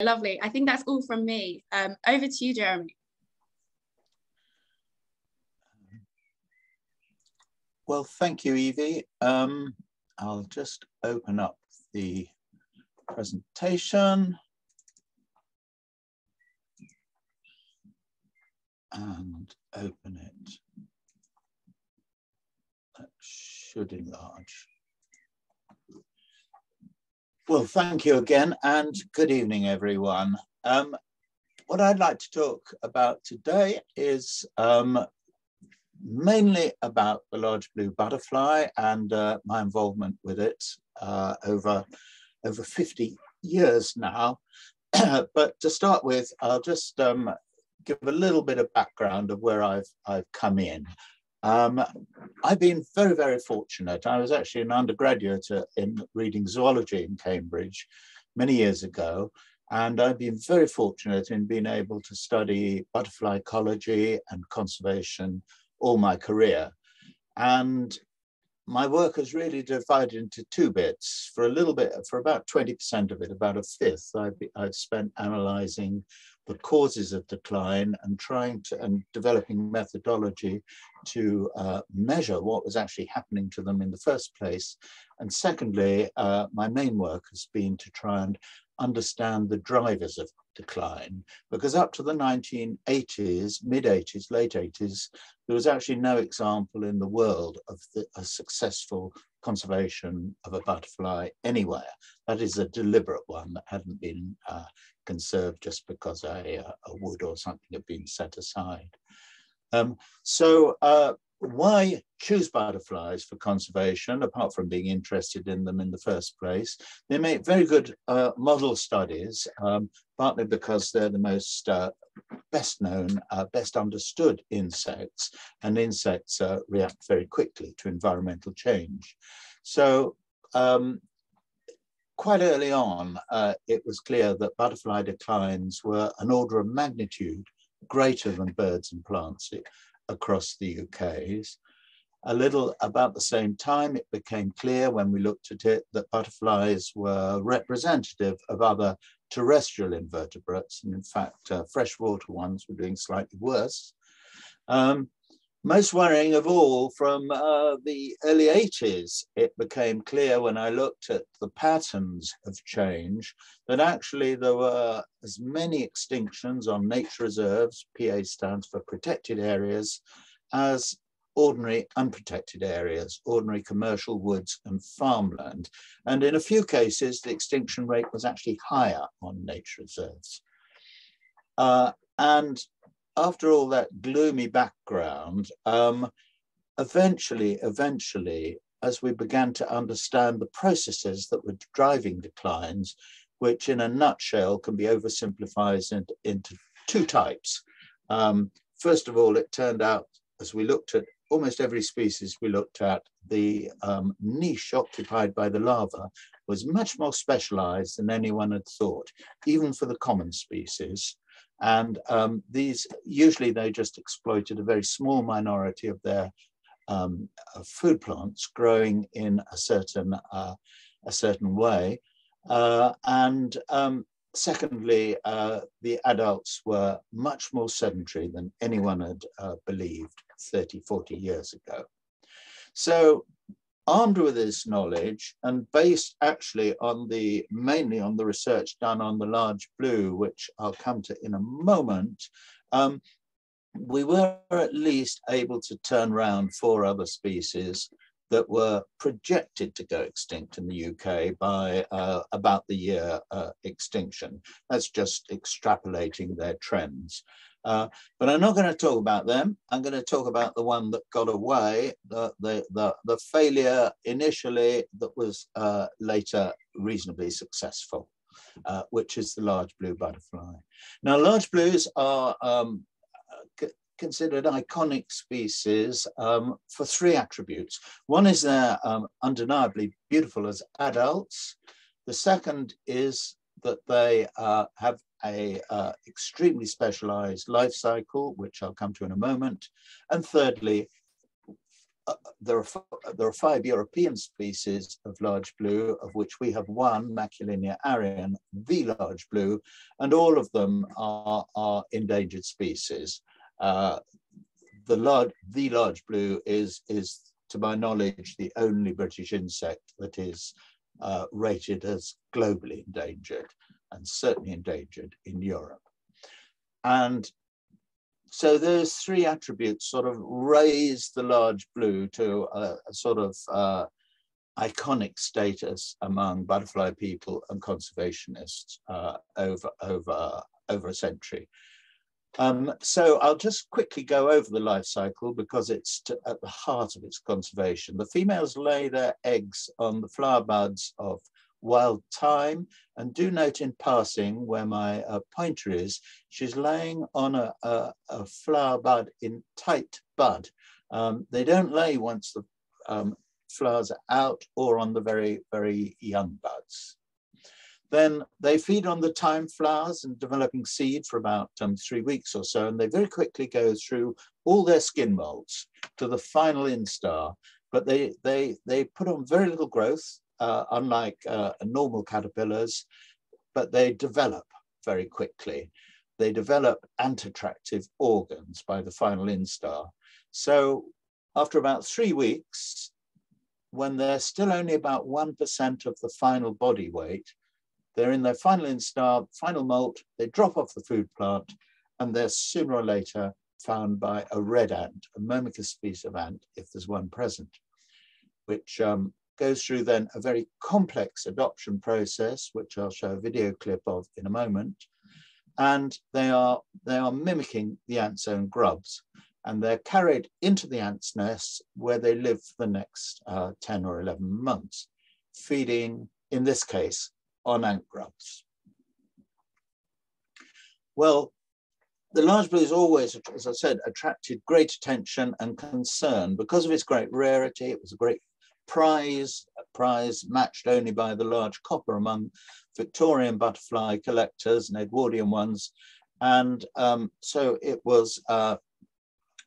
Lovely. I think that's all from me. Um, over to you, Jeremy. Well, thank you, Evie. Um, I'll just open up the presentation. And open it. That should enlarge. Well, thank you again and good evening, everyone. Um, what I'd like to talk about today is um, mainly about the large blue butterfly and uh, my involvement with it uh, over, over 50 years now. but to start with, I'll just um, give a little bit of background of where I've, I've come in. Um, I've been very, very fortunate. I was actually an undergraduate in reading zoology in Cambridge many years ago. And I've been very fortunate in being able to study butterfly ecology and conservation all my career. And my work has really divided into two bits. For a little bit, for about 20% of it, about a fifth, I've, I've spent analyzing the causes of decline and trying to and developing methodology to uh, measure what was actually happening to them in the first place. And secondly, uh, my main work has been to try and understand the drivers of decline because up to the 1980s, mid 80s, late 80s, there was actually no example in the world of the, a successful conservation of a butterfly anywhere. That is a deliberate one that hadn't been uh, conserved just because a, a, wood or something had been set aside. Um, so uh, why choose butterflies for conservation, apart from being interested in them in the first place? They make very good uh, model studies, um, partly because they're the most uh, best known, uh, best understood insects, and insects uh, react very quickly to environmental change. So um, quite early on, uh, it was clear that butterfly declines were an order of magnitude greater than birds and plants across the UK's. A little about the same time, it became clear when we looked at it that butterflies were representative of other terrestrial invertebrates. And in fact, uh, freshwater ones were doing slightly worse. Um, most worrying of all, from uh, the early 80s, it became clear when I looked at the patterns of change that actually there were as many extinctions on nature reserves, PA stands for protected areas, as ordinary unprotected areas, ordinary commercial woods and farmland. And in a few cases, the extinction rate was actually higher on nature reserves. Uh, and after all that gloomy background, um, eventually, eventually, as we began to understand the processes that were driving declines, which in a nutshell can be oversimplified into, into two types. Um, first of all, it turned out, as we looked at almost every species we looked at, the um, niche occupied by the larva was much more specialized than anyone had thought, even for the common species. And um, these, usually they just exploited a very small minority of their um, food plants growing in a certain, uh, a certain way. Uh, and um, secondly, uh, the adults were much more sedentary than anyone had uh, believed 30, 40 years ago. So armed with this knowledge and based actually on the mainly on the research done on the large blue, which I'll come to in a moment, um, we were at least able to turn around four other species that were projected to go extinct in the UK by uh, about the year uh, extinction. That's just extrapolating their trends. Uh, but I'm not going to talk about them. I'm going to talk about the one that got away, the, the, the, the failure initially that was uh, later reasonably successful, uh, which is the large blue butterfly. Now, large blues are um, considered iconic species um, for three attributes. One is they're um, undeniably beautiful as adults. The second is that they uh, have a uh, extremely specialized life cycle, which I'll come to in a moment. And thirdly, uh, there, are, there are five European species of large blue, of which we have one, Maculinea arion, the large blue, and all of them are, are endangered species. Uh, the large, the large blue is, is, to my knowledge, the only British insect that is uh, rated as globally endangered and certainly endangered in Europe. And so those three attributes sort of raise the large blue to a, a sort of uh, iconic status among butterfly people and conservationists uh, over, over, over a century. Um, so I'll just quickly go over the life cycle because it's to, at the heart of its conservation. The females lay their eggs on the flower buds of wild thyme. And do note in passing where my uh, pointer is, she's laying on a, a, a flower bud in tight bud. Um, they don't lay once the um, flowers are out or on the very, very young buds. Then they feed on the thyme flowers and developing seed for about um, three weeks or so, and they very quickly go through all their skin molts to the final instar. But they, they, they put on very little growth uh, unlike uh, normal caterpillars, but they develop very quickly. They develop antitractive organs by the final instar. So after about three weeks, when they're still only about 1% of the final body weight, they're in their final instar, final molt, they drop off the food plant, and they're sooner or later found by a red ant, a Myrmica species of ant, if there's one present, which um, goes through then a very complex adoption process, which I'll show a video clip of in a moment. And they are, they are mimicking the ant's own grubs. And they're carried into the ant's nest where they live for the next uh, 10 or 11 months, feeding, in this case, on grubs. Well, the large blue has always, as I said, attracted great attention and concern because of its great rarity. It was a great prize, a prize matched only by the large copper among Victorian butterfly collectors and Edwardian ones. And um, so it was, uh,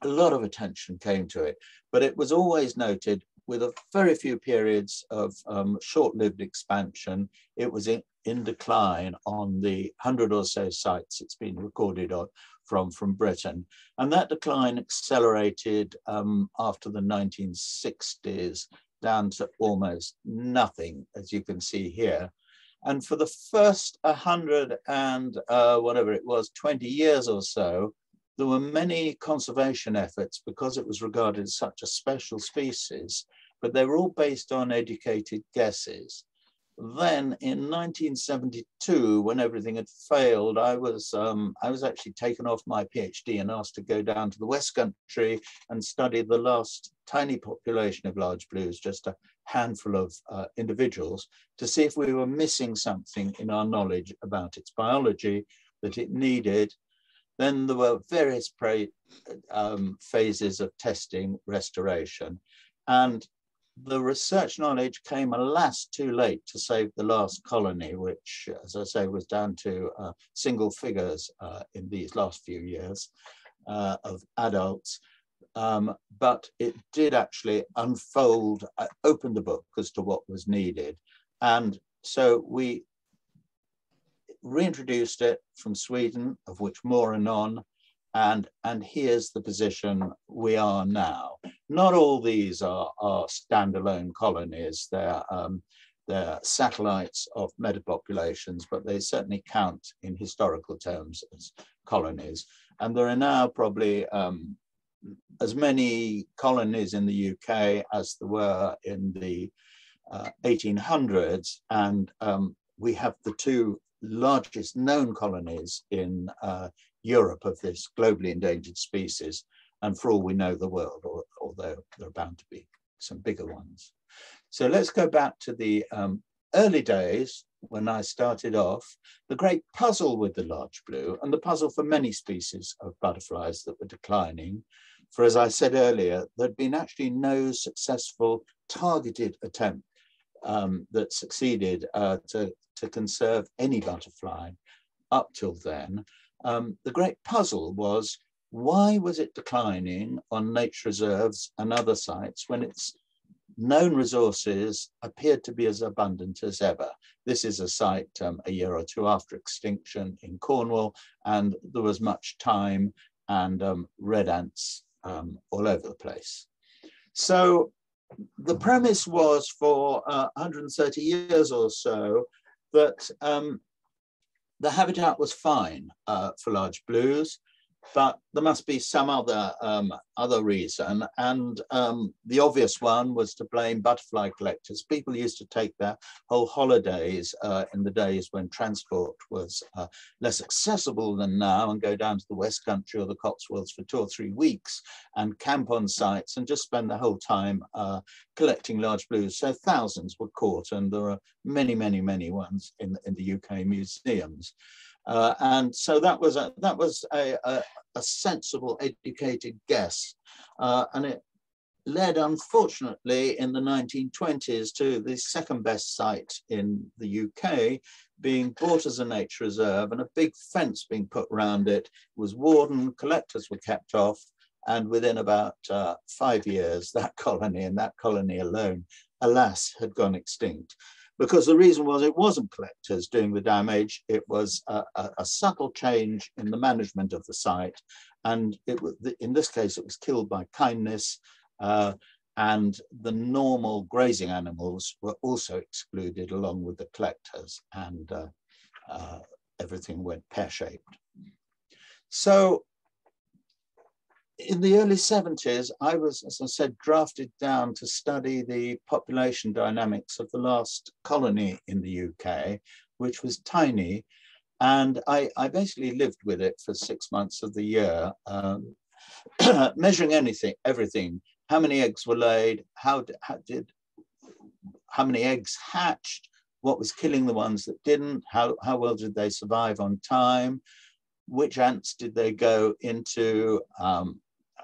a lot of attention came to it, but it was always noted with a very few periods of um, short-lived expansion. It was in, in, decline on the hundred or so sites it's been recorded on, from, from Britain. And that decline accelerated um, after the 1960s down to almost nothing, as you can see here. And for the first 100 and uh, whatever it was, 20 years or so, there were many conservation efforts because it was regarded as such a special species, but they were all based on educated guesses. Then in 1972, when everything had failed, I was, um, I was actually taken off my PhD and asked to go down to the West Country and study the last tiny population of large blues, just a handful of uh, individuals, to see if we were missing something in our knowledge about its biology that it needed. Then there were various um, phases of testing, restoration. And the research knowledge came alas too late to save the last colony, which, as I say, was down to uh, single figures uh, in these last few years uh, of adults um, but it did actually unfold, uh, open the book as to what was needed. And so we reintroduced it from Sweden, of which more anon, and, and here's the position we are now. Not all these are, are standalone colonies, they're, um, they're satellites of metapopulations, but they certainly count in historical terms as colonies. And there are now probably um, as many colonies in the UK as there were in the uh, 1800s. And um, we have the two largest known colonies in uh, Europe of this globally endangered species. And for all we know, the world, or, although there are bound to be some bigger ones. So let's go back to the um, early days when I started off, the great puzzle with the large blue and the puzzle for many species of butterflies that were declining for as I said earlier, there'd been actually no successful targeted attempt um, that succeeded uh, to, to conserve any butterfly up till then. Um, the great puzzle was why was it declining on nature reserves and other sites when its known resources appeared to be as abundant as ever? This is a site um, a year or two after extinction in Cornwall, and there was much thyme and um, red ants um, all over the place. So the premise was for uh, 130 years or so that um, the habitat was fine uh, for large blues but there must be some other um, other reason. And um, the obvious one was to blame butterfly collectors. People used to take their whole holidays uh, in the days when transport was uh, less accessible than now and go down to the West Country or the Cotswolds for two or three weeks and camp on sites and just spend the whole time uh, collecting large blues. So thousands were caught and there are many, many, many ones in, in the UK museums. Uh, and so that was a, that was a, a, a sensible, educated guess. Uh, and it led, unfortunately, in the 1920s to the second best site in the UK being bought as a nature reserve and a big fence being put around it. it was warden, collectors were kept off, and within about uh, five years, that colony and that colony alone, alas, had gone extinct because the reason was it wasn't collectors doing the damage, it was a, a, a subtle change in the management of the site. And it was, in this case, it was killed by kindness uh, and the normal grazing animals were also excluded along with the collectors and uh, uh, everything went pear-shaped. So in the early 70s, I was, as I said, drafted down to study the population dynamics of the last colony in the UK, which was tiny. And I, I basically lived with it for six months of the year, um, measuring anything, everything, how many eggs were laid, how, how did, how many eggs hatched, what was killing the ones that didn't, how, how well did they survive on thyme, which ants did they go into, um,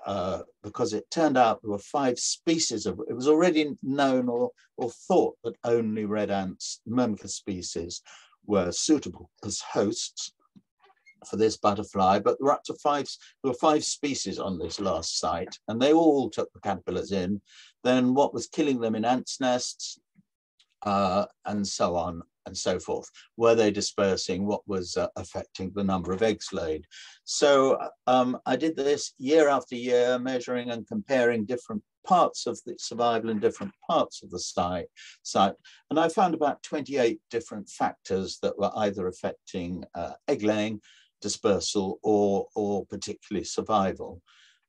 uh, because it turned out there were five species of, it was already known or, or thought that only red ants, Myrmica species, were suitable as hosts for this butterfly, but there were up to five, there were five species on this last site, and they all took the caterpillars in. Then what was killing them in ants' nests, uh, and so on and so forth. Were they dispersing? What was uh, affecting the number of eggs laid? So um, I did this year after year, measuring and comparing different parts of the survival in different parts of the site, site. And I found about 28 different factors that were either affecting uh, egg laying, dispersal, or, or particularly survival.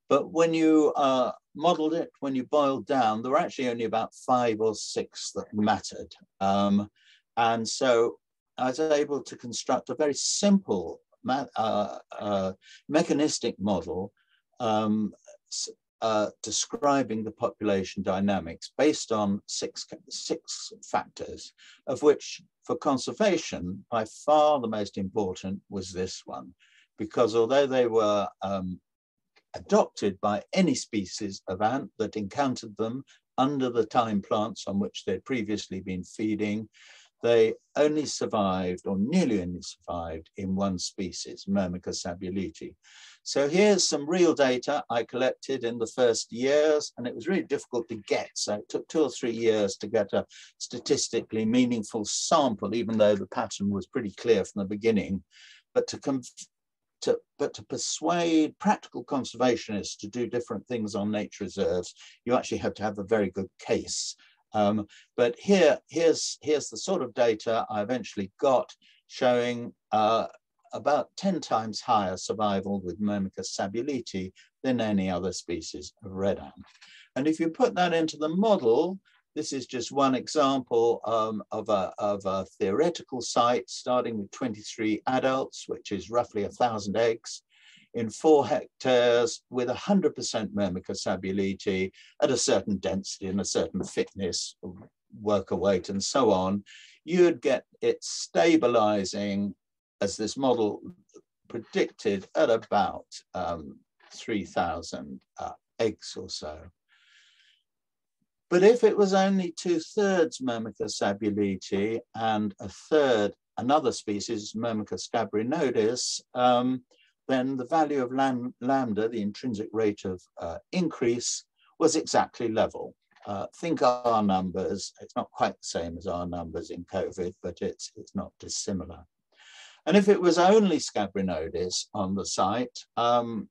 But when you uh, modeled it, when you boiled down, there were actually only about five or six that mattered. Um, and so I was able to construct a very simple uh, uh, mechanistic model um, uh, describing the population dynamics based on six, six factors, of which for conservation, by far the most important was this one, because although they were um, adopted by any species of ant that encountered them under the thyme plants on which they'd previously been feeding, they only survived, or nearly only survived, in one species, Myrmica sabuleti. So here's some real data I collected in the first years, and it was really difficult to get. So it took two or three years to get a statistically meaningful sample, even though the pattern was pretty clear from the beginning. But to, to, but to persuade practical conservationists to do different things on nature reserves, you actually have to have a very good case. Um, but here, here's, here's the sort of data I eventually got showing uh, about 10 times higher survival with Myrmica sabuleti than any other species of red ant. And if you put that into the model, this is just one example um, of, a, of a theoretical site starting with 23 adults, which is roughly a thousand eggs in four hectares with 100% Myrmica sabuleti at a certain density and a certain fitness, worker weight and so on, you'd get it stabilizing as this model predicted at about um, 3,000 uh, eggs or so. But if it was only two thirds Myrmica sabuleti and a third another species, Myrmica scabrinodis, um, then the value of lam lambda, the intrinsic rate of uh, increase, was exactly level. Uh, think R numbers, it's not quite the same as R numbers in COVID, but it's, it's not dissimilar. And if it was only Scabrinodis on the site, um,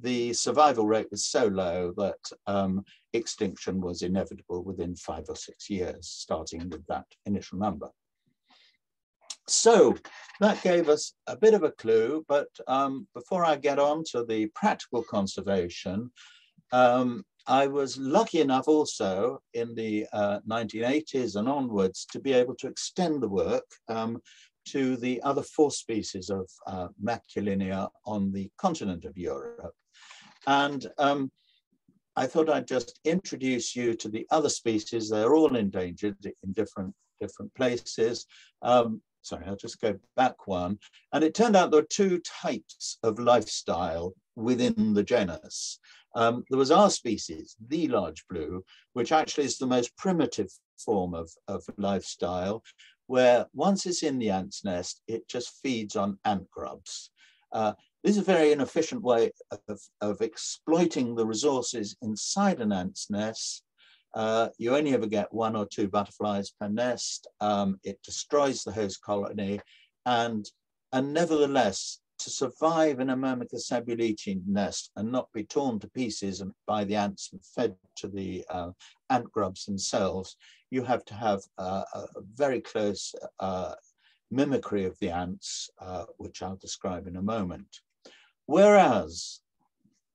the survival rate was so low that um, extinction was inevitable within five or six years, starting with that initial number. So that gave us a bit of a clue, but um, before I get on to the practical conservation, um, I was lucky enough also in the uh, 1980s and onwards to be able to extend the work um, to the other four species of uh, Maculinea on the continent of Europe. And um, I thought I'd just introduce you to the other species. They're all endangered in different, different places. Um, sorry, I'll just go back one. And it turned out there were two types of lifestyle within the genus. Um, there was our species, the large blue, which actually is the most primitive form of, of lifestyle, where once it's in the ant's nest, it just feeds on ant grubs. Uh, this is a very inefficient way of, of exploiting the resources inside an ant's nest. Uh, you only ever get one or two butterflies per nest. Um, it destroys the host colony. And, and nevertheless, to survive in a Myrmica sabuleti nest and not be torn to pieces by the ants and fed to the uh, ant grubs themselves, you have to have a very close uh, mimicry of the ants, uh, which I'll describe in a moment. Whereas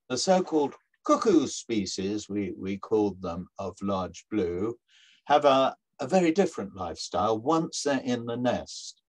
the so-called cuckoo species, we, we called them of large blue, have a, a very different lifestyle once they're in the nest.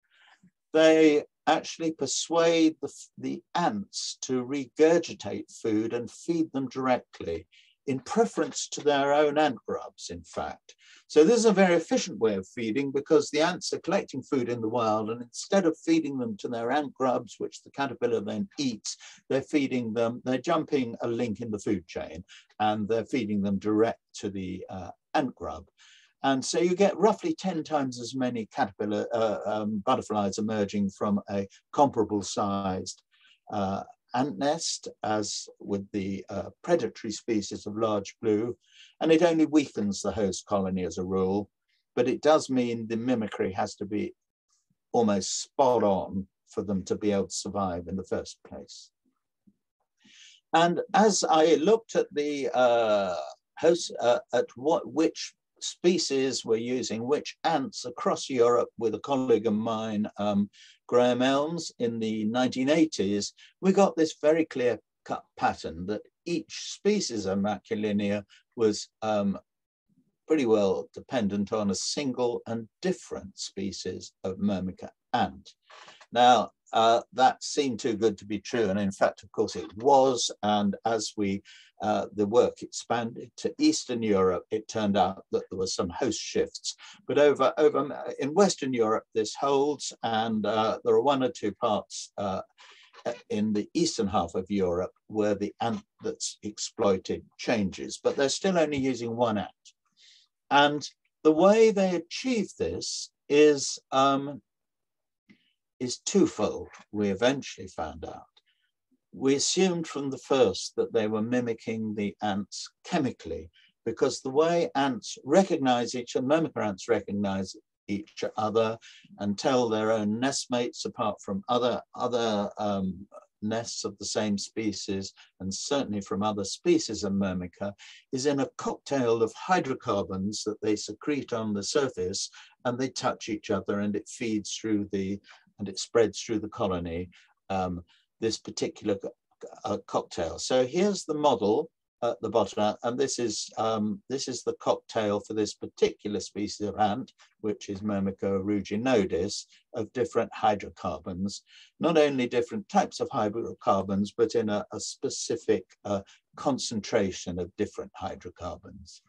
They actually persuade the, the ants to regurgitate food and feed them directly in preference to their own ant grubs, in fact. So this is a very efficient way of feeding because the ants are collecting food in the wild and instead of feeding them to their ant grubs, which the caterpillar then eats, they're feeding them, they're jumping a link in the food chain and they're feeding them direct to the uh, ant grub. And so you get roughly 10 times as many caterpillar uh, um, butterflies emerging from a comparable sized uh, ant nest as with the uh, predatory species of large blue, and it only weakens the host colony as a rule, but it does mean the mimicry has to be almost spot on for them to be able to survive in the first place. And as I looked at the uh, host, uh, at what which species were using which ants across Europe with a colleague of mine, um, Graham Elmes, in the 1980s, we got this very clear cut pattern that each species of Maculinea was um, pretty well dependent on a single and different species of Myrmica ant. Now, uh, that seemed too good to be true. And in fact, of course, it was. And as we uh, the work expanded to Eastern Europe, it turned out that there were some host shifts. But over, over in Western Europe, this holds, and uh, there are one or two parts uh, in the eastern half of Europe where the ant that's exploited changes, but they're still only using one ant. And the way they achieve this is um, is twofold, we eventually found out. We assumed from the first that they were mimicking the ants chemically because the way ants recognize each other, Myrmica ants recognize each other and tell their own nestmates apart from other, other um, nests of the same species and certainly from other species of Myrmica is in a cocktail of hydrocarbons that they secrete on the surface and they touch each other and it feeds through the and it spreads through the colony, um, this particular uh, cocktail. So here's the model at the bottom, and this is um, this is the cocktail for this particular species of ant, which is Myrmica ruginodis, of different hydrocarbons. Not only different types of hydrocarbons, but in a, a specific uh, concentration of different hydrocarbons.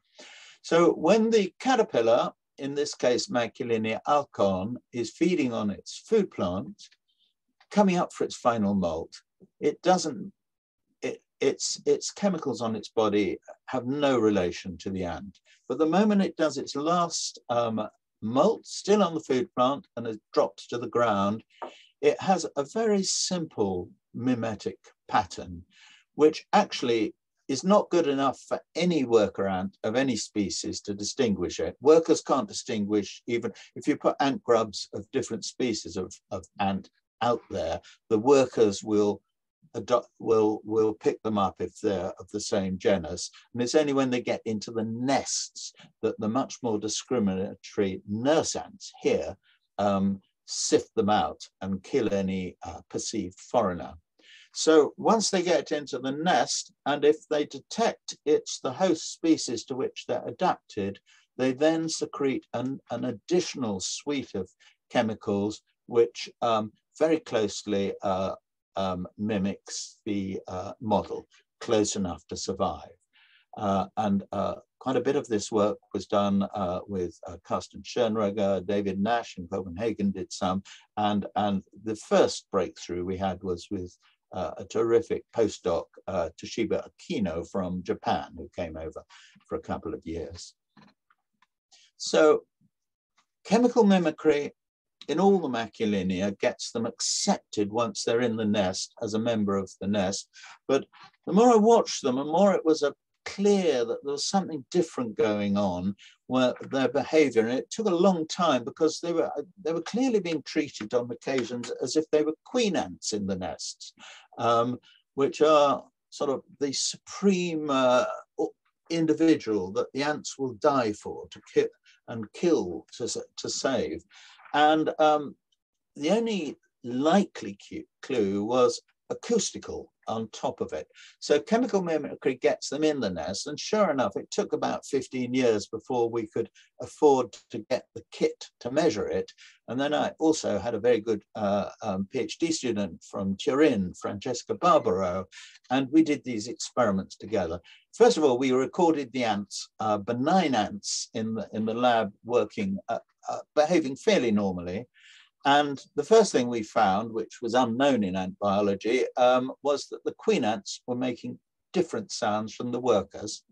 So when the caterpillar in this case, Maculinea alcon, is feeding on its food plant, coming up for its final molt. It doesn't, it, its, its chemicals on its body have no relation to the ant. But the moment it does its last um, molt, still on the food plant, and it drops to the ground, it has a very simple mimetic pattern, which actually is not good enough for any worker ant of any species to distinguish it. Workers can't distinguish even if you put ant grubs of different species of, of ant out there, the workers will adopt, will will pick them up if they're of the same genus. And it's only when they get into the nests that the much more discriminatory nurse ants here um, sift them out and kill any uh, perceived foreigner. So once they get into the nest, and if they detect it's the host species to which they're adapted, they then secrete an, an additional suite of chemicals which um, very closely uh, um, mimics the uh, model, close enough to survive. Uh, and uh, quite a bit of this work was done uh, with uh, Karsten Schönrogge, David Nash in Copenhagen did some, and, and the first breakthrough we had was with uh, a terrific postdoc, uh, Toshiharu Akino from Japan, who came over for a couple of years. So chemical mimicry in all the maculinea gets them accepted once they're in the nest as a member of the nest. But the more I watched them, the more it was a clear that there was something different going on where their behavior and it took a long time because they were they were clearly being treated on occasions as if they were queen ants in the nests um, which are sort of the supreme uh, individual that the ants will die for to kill and kill to, to save. And um, the only likely clue was acoustical on top of it. So chemical mimicry gets them in the nest. And sure enough, it took about 15 years before we could afford to get the kit to measure it. And then I also had a very good uh, um, PhD student from Turin, Francesca Barbero, and we did these experiments together. First of all, we recorded the ants, uh, benign ants in the, in the lab working, uh, uh behaving fairly normally. And the first thing we found, which was unknown in ant biology, um, was that the queen ants were making different sounds from the workers.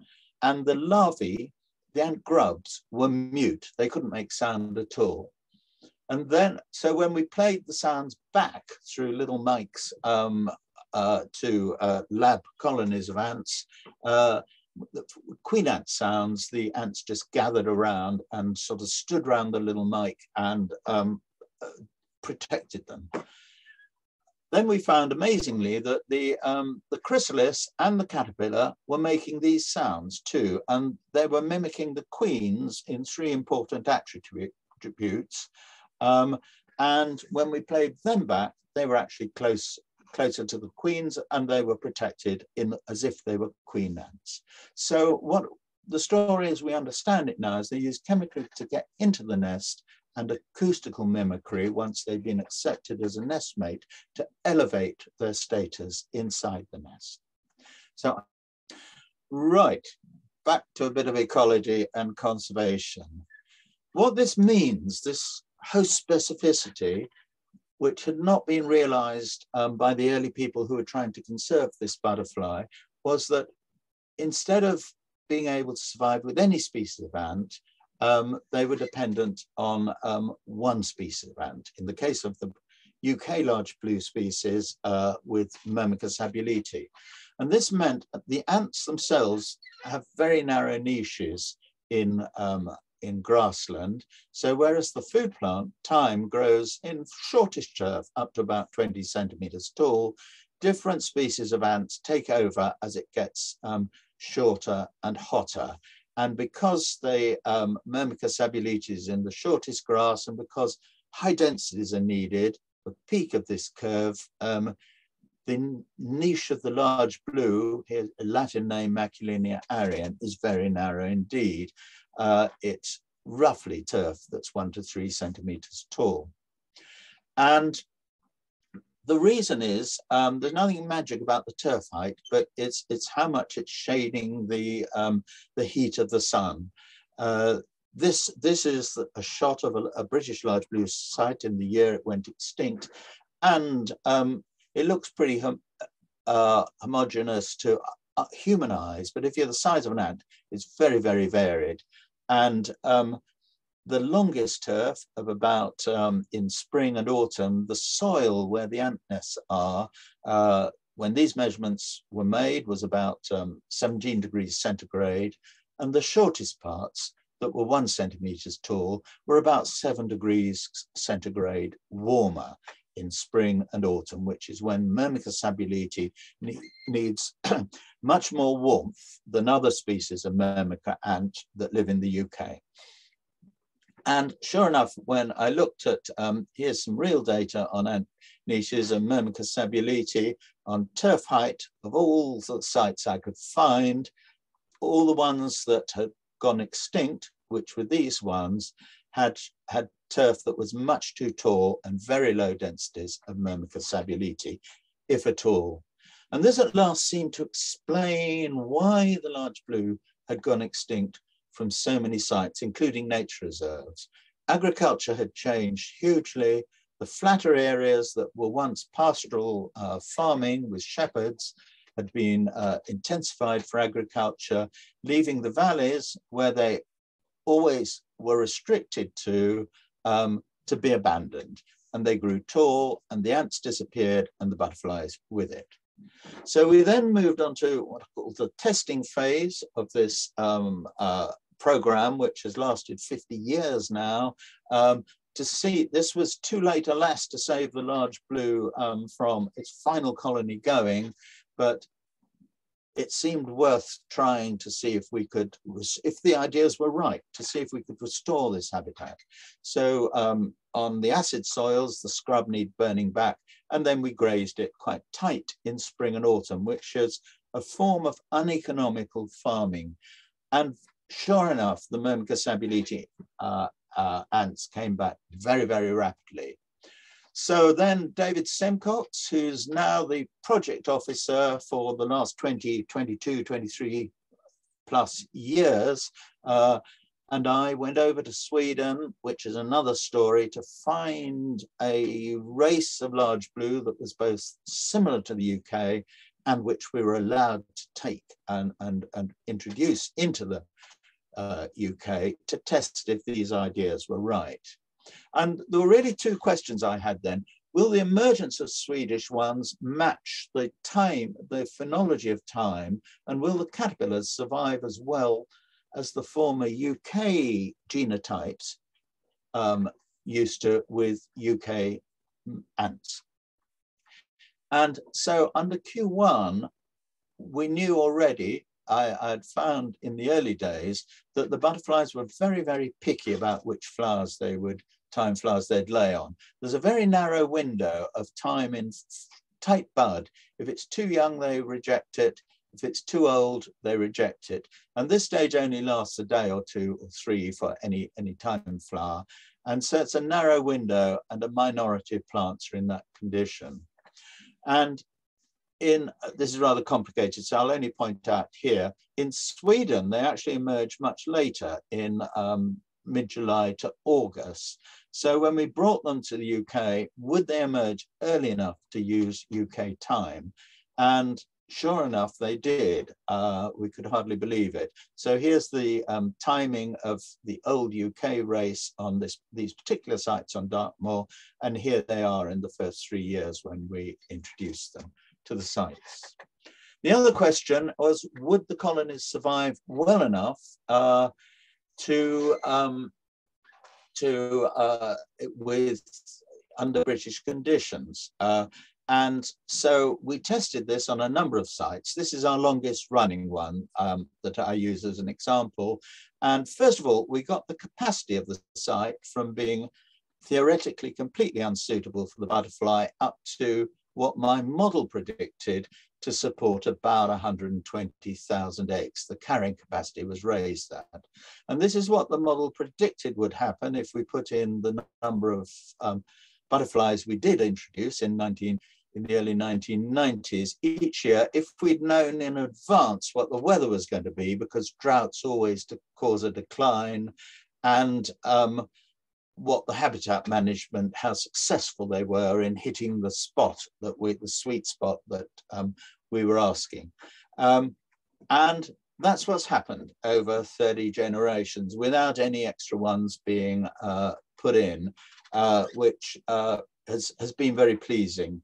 And the larvae, the ant grubs, were mute. They couldn't make sound at all. And then, so when we played the sounds back through little mics um, uh, to uh, lab colonies of ants, uh, the queen ant sounds, the ants just gathered around and sort of stood around the little mic and um, protected them. Then we found amazingly that the, um, the chrysalis and the caterpillar were making these sounds too, and they were mimicking the queens in three important attributes. Um, and when we played them back, they were actually close, closer to the queens and they were protected in as if they were queen ants. So what the story as we understand it now is they use chemically to get into the nest and acoustical mimicry once they've been accepted as a nestmate to elevate their status inside the nest. So, right, back to a bit of ecology and conservation. What this means, this host specificity, which had not been realized um, by the early people who were trying to conserve this butterfly, was that instead of being able to survive with any species of ant, um, they were dependent on um, one species of ant. In the case of the UK large blue species uh, with Myrmica sabuleti. And this meant that the ants themselves have very narrow niches in, um, in grassland. So whereas the food plant, thyme, grows in shortish turf up to about 20 centimeters tall, different species of ants take over as it gets um, shorter and hotter. And because the um, Myrmica sabuleti is in the shortest grass and because high densities are needed, the peak of this curve, um, the niche of the large blue, here Latin name Maculinea arion, is very narrow indeed. Uh, it's roughly turf that's one to three centimeters tall. And the reason is um, there's nothing magic about the turf height, but it's it's how much it's shading the um, the heat of the sun. Uh, this this is a shot of a, a, British large blue site in the year it went extinct, and um, it looks pretty hom uh, homogeneous to uh, human eyes. But if you're the size of an ant, it's very very varied, and um, the longest turf of about um, in spring and autumn, the soil where the ant nests are, uh, when these measurements were made was about um, 17 degrees centigrade, and the shortest parts that were one centimeters tall were about seven degrees centigrade warmer in spring and autumn, which is when Myrmica sabuleti ne needs much more warmth than other species of Myrmica ant that live in the UK. And sure enough, when I looked at, um, here's some real data on ant niches and Myrmica sabuleti on turf height of all the sites I could find, all the ones that had gone extinct, which were these ones, had, had turf that was much too tall and very low densities of Myrmica sabuleti, if at all. And this at last seemed to explain why the large blue had gone extinct from so many sites, including nature reserves. Agriculture had changed hugely. The flatter areas that were once pastoral uh, farming with shepherds had been uh, intensified for agriculture, leaving the valleys where they always were restricted to, um, to be abandoned. And they grew tall and the ants disappeared and the butterflies with it. So we then moved on to what I call the testing phase of this um, uh, program, which has lasted 50 years now, um, to see this was too late, alas, to save the large blue um, from its final colony going, but it seemed worth trying to see if we could, if the ideas were right, to see if we could restore this habitat. So um, on the acid soils, the scrub need burning back, and then we grazed it quite tight in spring and autumn, which is a form of uneconomical farming. And sure enough, the Myrmica uh, uh, ants came back very, very rapidly. So then David Simcox, who's now the project officer for the last 20, 22, 23 plus years, uh, and I went over to Sweden, which is another story, to find a race of large blue that was both similar to the UK and which we were allowed to take and, and, and introduce into the uh, UK to test if these ideas were right. And there were really two questions I had then. Will the emergence of Swedish ones match the time, the phenology of thyme, and will the caterpillars survive as well as the former UK genotypes um, used to with UK ants? And so under Q1, we knew already I, had found in the early days that the butterflies were very, very picky about which flowers they would, thyme flowers they'd lay on. There's a very narrow window of time in tight bud. If it's too young, they reject it. If it's too old, they reject it. And this stage only lasts a day or two or three for any, any thyme flower. And so it's a narrow window and a minority of plants are in that condition. And in, this is rather complicated, so I'll only point out here, in Sweden, they actually emerge much later in um, mid-July to August. So when we brought them to the UK, would they emerge early enough to use UK thyme? And sure enough, they did. Uh, we could hardly believe it. So here's the um, timing of the old UK race on this, these particular sites on Dartmoor. And here they are in the first three years when we introduced them to the sites. The other question was, would the colonies survive well enough uh, to, um, to uh, with under British conditions? Uh, and so we tested this on a number of sites. This is our longest running one um, that I use as an example. And first of all, we got the capacity of the site from being theoretically completely unsuitable for the butterfly up to what my model predicted to support about 120,000 eggs. The carrying capacity was raised that. And this is what the model predicted would happen if we put in the number of um, butterflies we did introduce in 19 in the early 1990s each year if we'd known in advance what the weather was going to be because droughts always to cause a decline and um, what the habitat management, how successful they were in hitting the spot that we, the sweet spot that um, we were asking. Um, and that's what's happened over 30 generations without any extra ones being uh, put in, uh, which uh, has, has been very pleasing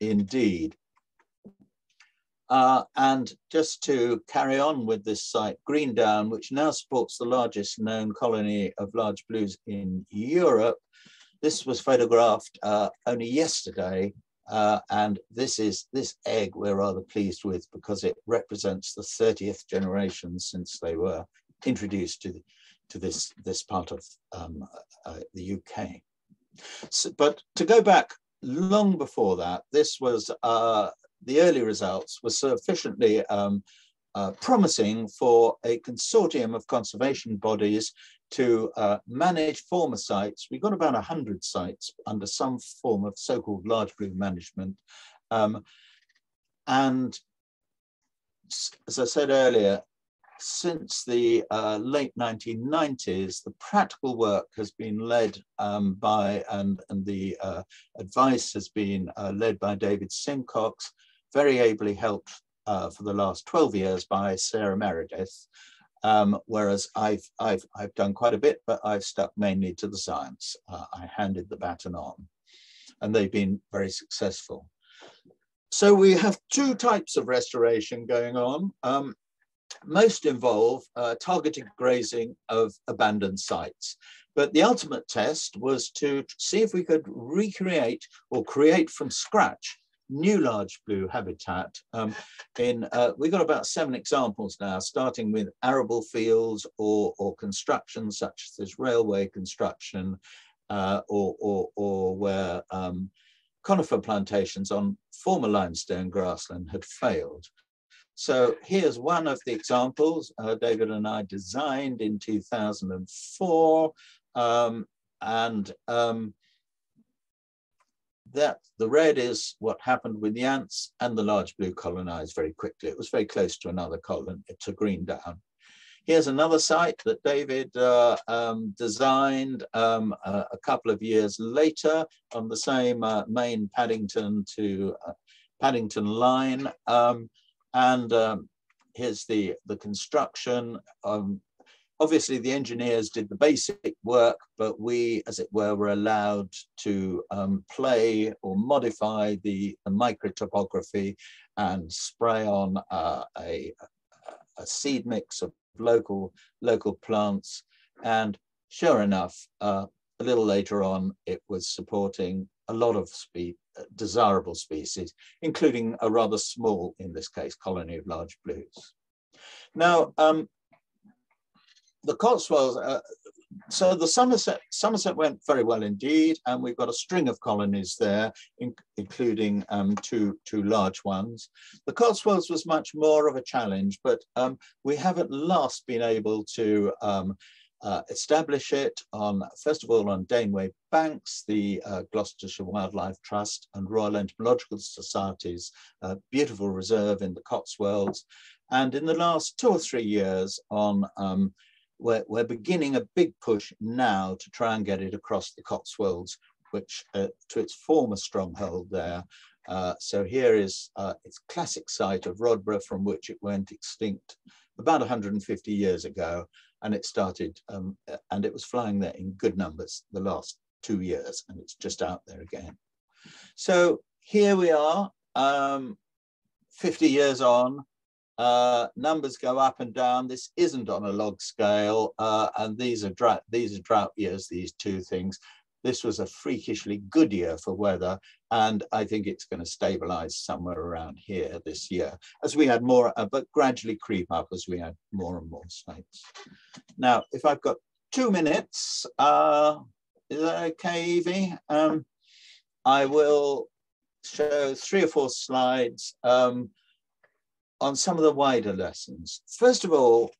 indeed. Uh, and just to carry on with this site, Greendown, which now supports the largest known colony of large blues in Europe, this was photographed uh, only yesterday uh, and this is this egg we're rather pleased with because it represents the 30th generation since they were introduced to, to this, this part of um, uh, the UK. So, but to go back long before that, this was uh, the early results were sufficiently um, uh, promising for a consortium of conservation bodies to uh, manage former sites. We've got about 100 sites under some form of so-called large blue management. Um, and as I said earlier, since the uh, late 1990s, the practical work has been led um, by, and, and the uh, advice has been uh, led by David Simcox, very ably helped uh, for the last 12 years by Sarah Meredith. Um, whereas I've, I've, I've done quite a bit, but I've stuck mainly to the science. Uh, I handed the baton on and they've been very successful. So we have two types of restoration going on. Um, most involve uh, targeted grazing of abandoned sites. But the ultimate test was to see if we could recreate or create from scratch new large blue habitat. Um, in uh, we've got about seven examples now, starting with arable fields or, or construction such as railway construction, uh, or, or, or where um, conifer plantations on former limestone grassland had failed. So here's one of the examples uh, David and I designed in 2004. Um, and um, that the red is what happened with the ants and the large blue colonized very quickly. It was very close to another colony, to Greendown. Here's another site that David uh, um, designed um, a, couple of years later on the same uh, main Paddington to uh, Paddington line. Um, and um, here's the, the construction. Obviously the engineers did the basic work, but we, as it were, were allowed to um, play or modify the, the microtopography and spray on uh, a, a, seed mix of local, local plants. And sure enough, uh, a little later on, it was supporting a lot of spe desirable species, including a rather small, in this case, colony of large blues. Now, um, the Cotswolds, uh, so the Somerset, Somerset went very well indeed, and we've got a string of colonies there, in, including um, two, two large ones. The Cotswolds was much more of a challenge, but um, we have at last been able to um, uh, establish it on, first of all, on Daneway Banks, the uh, Gloucestershire Wildlife Trust and Royal Entomological Society's uh, beautiful reserve in the Cotswolds. And in the last two or three years on um, we're, we're beginning a big push now to try and get it across the Cotswolds, which uh, to its former stronghold there. Uh, so here is uh, its classic site of Rodborough from which it went extinct about 150 years ago. And it started, um, and it was flying there in good numbers the last two years, and it's just out there again. So here we are, um, 50 years on, uh, numbers go up and down. This isn't on a log scale, uh, and these are drought. These are drought years. These two things. This was a freakishly good year for weather, and I think it's going to stabilize somewhere around here this year as we had more, uh, but gradually creep up as we had more and more sites. Now, if I've got two minutes, uh, is that okay, Evie? Um, I will show three or four slides. Um, on some of the wider lessons. First of all,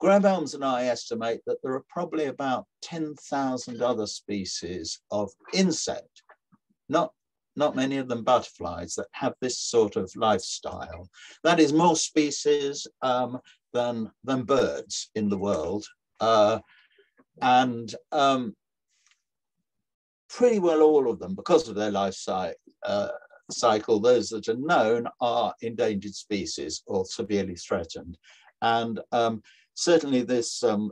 Graham Elmes and I estimate that there are probably about 10,000 other species of insect, not, not many of them butterflies, that have this sort of lifestyle. That is more species um, than, than birds in the world. Uh, and um, pretty well all of them, because of their lifestyle, uh, cycle, those that are known are endangered species or severely threatened. And um, certainly this um,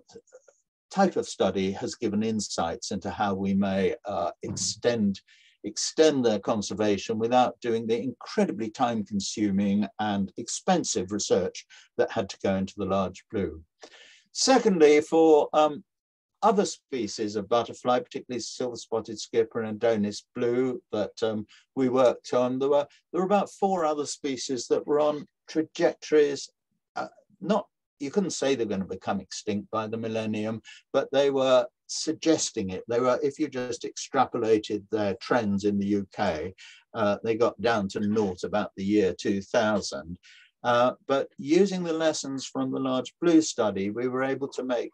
type of study has given insights into how we may uh, extend extend their conservation without doing the incredibly time consuming and expensive research that had to go into the large blue. Secondly, for um, other species of butterfly, particularly silver-spotted skipper and Adonis blue that um, we worked on, there were, there were about four other species that were on trajectories, uh, not, you couldn't say they're going to become extinct by the millennium, but they were suggesting it. They were, if you just extrapolated their trends in the UK, uh, they got down to naught about the year 2000. Uh, but using the lessons from the large blue study, we were able to make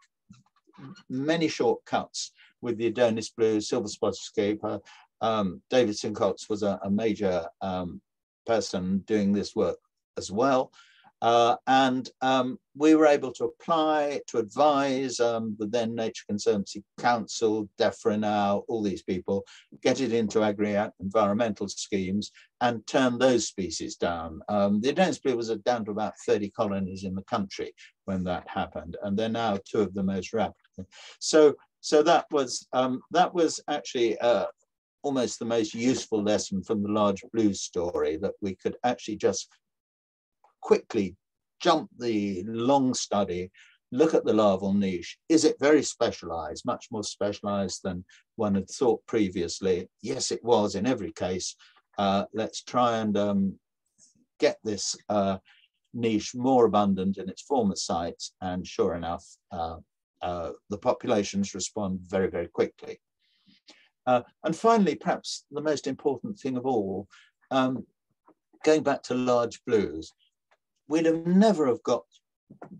many shortcuts with the Adonis blue, silver spot skipper. Um, David Simcox was a, a major um, person doing this work as well. Uh, and um, we were able to apply, to advise um, the then Nature Conservancy Council, DEFRA now, all these people, get it into agri-environmental schemes and turn those species down. Um, the Adonis blue was down to about 30 colonies in the country when that happened, and they're now two of the most rapid. So, so that was um, that was actually uh, almost the most useful lesson from the large blue story that we could actually just quickly jump the long study, look at the larval niche. Is it very specialized, much more specialized than one had thought previously? Yes, it was in every case. Uh, let's try and um, get this uh, niche more abundant in its former sites. And sure enough, uh, uh the populations respond very, very quickly. Uh, and finally, perhaps the most important thing of all, um, going back to large blues, we'd have never have got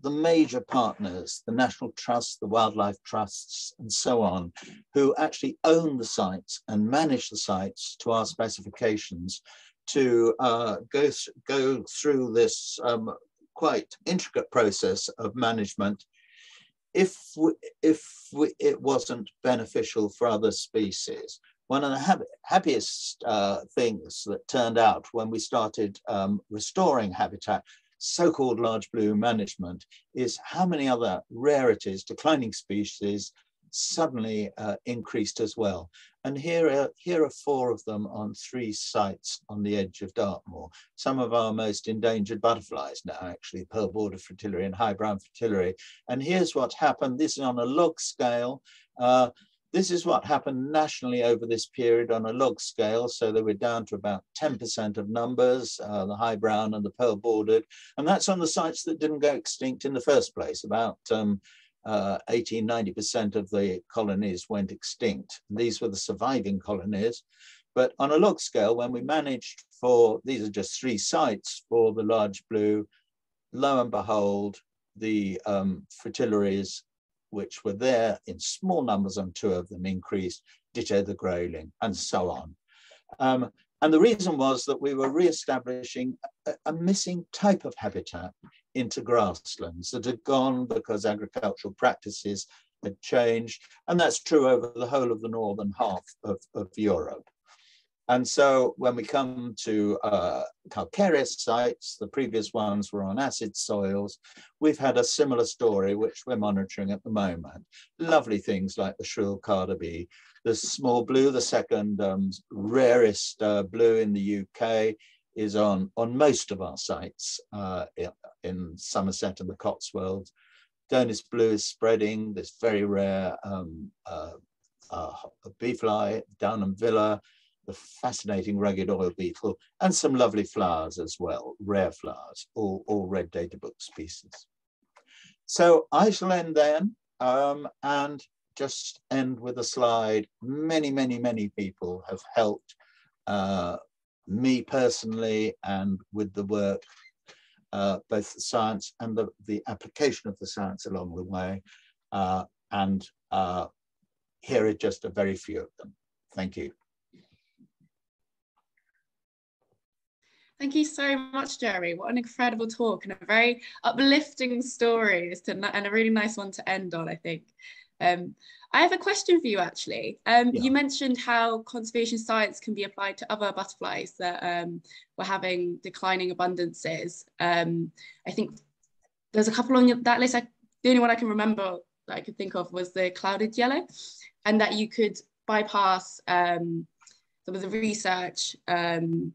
the major partners, the National Trust, the wildlife trusts, and so on, who actually own the sites and manage the sites to our specifications to uh, go, go through this um, quite intricate process of management if, we, if we, it wasn't beneficial for other species. One of the happiest uh, things that turned out when we started um, restoring habitat so-called large blue management is how many other rarities, declining species, suddenly uh, increased as well. And here are, here are four of them on three sites on the edge of Dartmoor. Some of our most endangered butterflies now, actually, pearl border fritillary and high brown fritillary. And here's what happened. This is on a log scale. Uh, this is what happened nationally over this period on a log scale. So they were down to about 10% of numbers, uh, the high brown and the pearl bordered. And that's on the sites that didn't go extinct in the first place. About um, uh, 80, 90% of the colonies went extinct. These were the surviving colonies. But on a log scale, when we managed for, these are just three sites for the large blue, lo and behold, the um, fritillaries which were there in small numbers and two of them increased, ditto the grayling, and so on. Um, and the reason was that we were re-establishing a, a, missing type of habitat into grasslands that had gone because agricultural practices had changed. And that's true over the whole of the northern half of, of Europe. And so when we come to uh, calcareous sites, the previous ones were on acid soils. We've had a similar story, which we're monitoring at the moment. Lovely things like the shrill carder The small blue, the second um, rarest uh, blue in the UK, is on, on most of our sites uh, in Somerset and the Cotswolds. Adonis blue is spreading, this very rare um, uh, uh, bee fly, Downland Villa, the fascinating rugged oil beetle, and some lovely flowers as well, rare flowers, all, all red data book species. So I shall end then um, and just end with a slide. Many, many, many people have helped uh, me personally and with the work, both the science and the, the application of the science along the way. Uh, and uh, here are just a very few of them. Thank you. Thank you so much, Jerry. What an incredible talk and a very uplifting story and a really nice one to end on, I think. Um, I have a question for you actually. Um, Yeah. You mentioned how conservation science can be applied to other butterflies that um, were having declining abundances. Um, I think there's a couple on that list. I, the only one I can remember that I could think of was the clouded yellow, and that you could bypass um, some of the research um,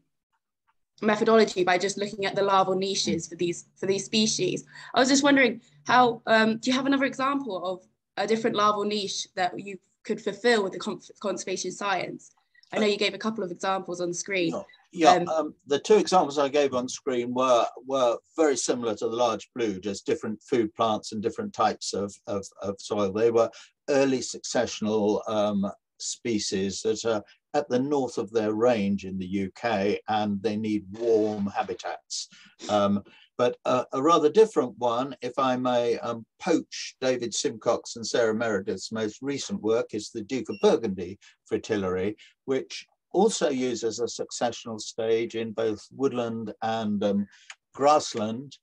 methodology by just looking at the larval niches for these for these species. I was just wondering how um, do you have another example of a different larval niche that you could fulfill with the con- conservation science? I know you gave a couple of examples on screen. Yeah. Yeah, Um, um, the two examples I gave on screen were were very similar to the large blue, just different food plants and different types of, of, of soil. They were early successional um, species that are at the north of their range in the UK and they need warm habitats. But a, a rather different one, if I may um, poach David Simcox and Sarah Meredith's most recent work, is the Duke of Burgundy fritillary, which also uses a successional stage in both woodland and um, grassland.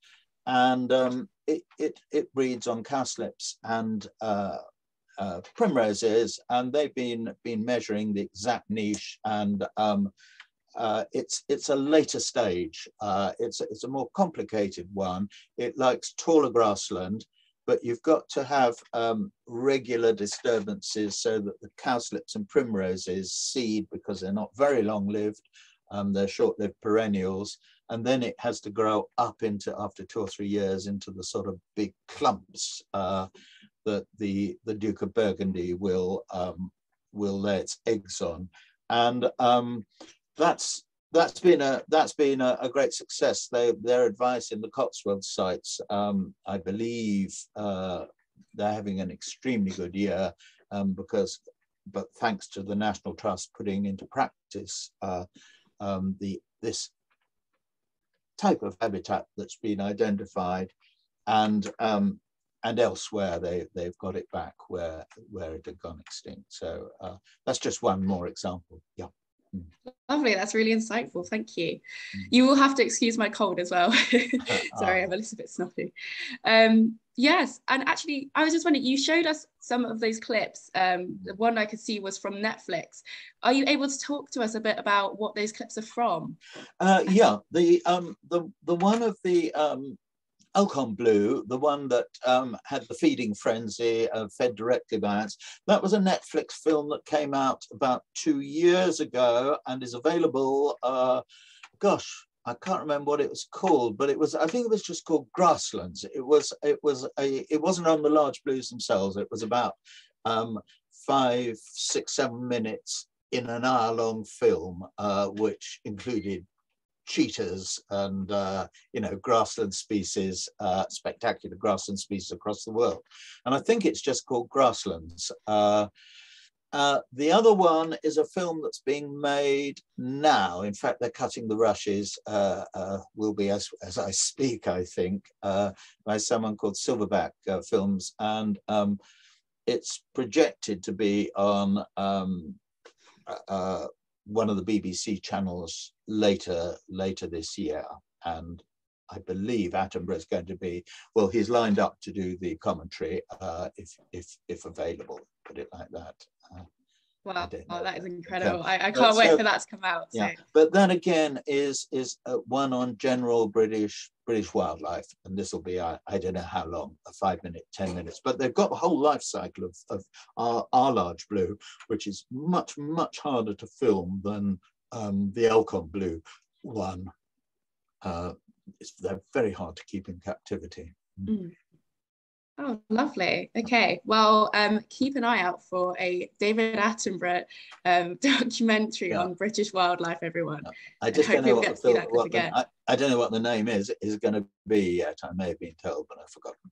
And um, it, it, it breeds on cowslips and uh, uh, primroses, and they've been, been measuring the exact niche and um, uh, it's it's a later stage. Uh, it's it's a more complicated one. It likes taller grassland, but you've got to have um, regular disturbances so that the cowslips and primroses seed because they're not very long lived. Um, they're short-lived perennials, and then it has to grow up into after two or three years into the sort of big clumps uh, that the the Duke of Burgundy will um, will lay its eggs on, and um, that's that's been a that's been a, a, great success. They, their advice in the Cotswold sites, um, I believe, uh, they're having an extremely good year um, because, but thanks to the National Trust putting into practice uh, um, the this type of habitat that's been identified, and um, and elsewhere they they've got it back where where it had gone extinct. So uh, that's just one more example. Yeah. Lovely, that's really insightful. Thank you. You will have to excuse my cold as well. Sorry, I'm a little bit snotty. Um, yes, and actually, I was just wondering, you showed us some of those clips. Um, the one I could see was from Netflix. Are you able to talk to us a bit about what those clips are from? Uh, yeah, the um, the the one of the um, Alcon Blue, the one that um, had the feeding frenzy, uh, fed directly by ants, that was a Netflix film that came out about two years ago and is available. Uh, gosh, I can't remember what it was called, but it was I think it was just called Grasslands. It was it was a it wasn't on the large blues themselves. It was about um, five, six, seven minutes in an hour long film, uh, which included cheetahs and uh, you know grassland species, uh, spectacular grassland species across the world. And I think it's just called Grasslands. Uh, uh, the other one is a film that's being made now. In fact, they're cutting the rushes, uh, uh, will be as, as I speak, I think, by someone called Silverback Films. And um, it's projected to be on um, one of the BBC channels later later this year. And I believe Attenborough is going to be, well, he's lined up to do the commentary uh, if, if, if available, put it like that. Uh, wow, oh, that is incredible. I, I can't wait so, for that to come out. Yeah, but that again is is uh, one on general British British wildlife, and this will be I, I don't know how long, a five minute, ten minutes. But they've got the whole life cycle of, of our, our large blue, which is much much harder to film than um, the Alcon blue one. Uh, they're very hard to keep in captivity. Mm. Oh, lovely. Okay. Well, um, keep an eye out for a David Attenborough um, documentary yeah. on British wildlife, everyone. I just don't know what, the, what the, I, I, don't know what the name is is going to be yet. I may have been told, but I've forgotten.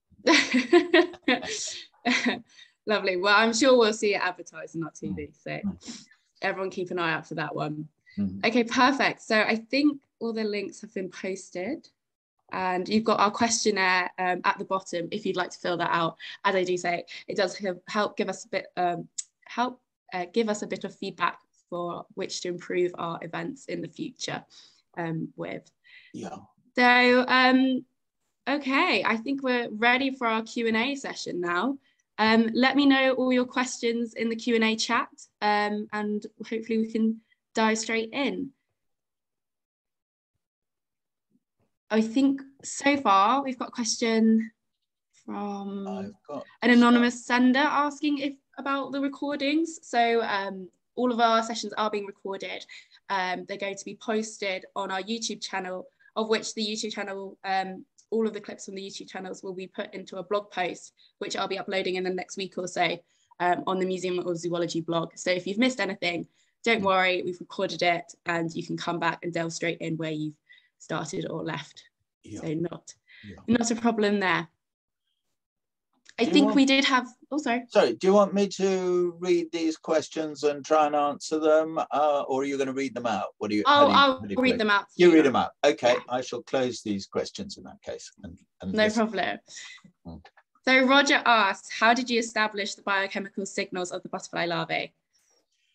lovely. Well, I'm sure we'll see it advertised on our TV. So mm. everyone keep an eye out for that one. Mm. Okay, perfect. So I think all the links have been posted and you've got our questionnaire um, at the bottom if you'd like to fill that out. As I do say, it does help give us a bit um, help uh, give us a bit of feedback for which to improve our events in the future um, with. Yeah. So um, okay, I think we're ready for our Q and A session now. Um, let me know all your questions in the Q&A chat um, and hopefully we can dive straight in. I think so far we've got a question from an anonymous sender asking if about the recordings. So um, all of our sessions are being recorded. Um, they're going to be posted on our YouTube channel, of which the YouTube channel, um, all of the clips from the YouTube channels will be put into a blog post, which I'll be uploading in the next week or so um, on the Museum of Zoology blog. So if you've missed anything, don't worry, we've recorded it and you can come back and delve straight in where you've started or left. Yeah. So not, yeah. not a problem there. I think want, we did have, oh, sorry. Sorry, do you want me to read these questions and try and answer them? Uh, or are you going to read them out? What do you? Oh, you, I'll you read them out. You read them out. Okay, yeah. I shall close these questions in that case. And, and no listen. problem. Hmm. So Roger asks, how did you establish the biochemical signals of the butterfly larvae?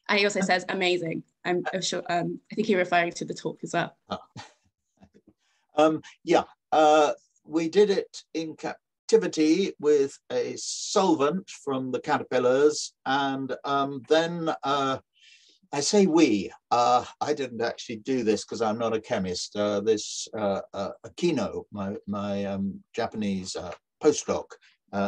And he also says, amazing. I'm, sure, um, I think you're referring to the talk as well. Oh. um, yeah, uh, we did it in captivity with a solvent from the caterpillars. And um, then uh, I say we, uh, I didn't actually do this because I'm not a chemist. Uh, this uh, uh Akino, my, my um, Japanese postdoc,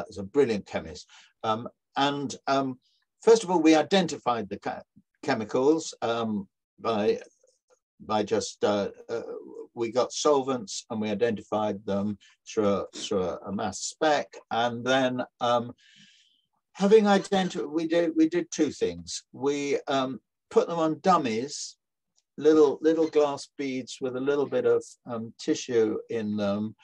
is a brilliant chemist. Um, and um, first of all, we identified the chemicals um, by by just uh, uh, we got solvents and we identified them through a, through a, mass spec. And then um, having identified we did we did two things. We um, put them on dummies little little glass beads with a little bit of um, tissue in them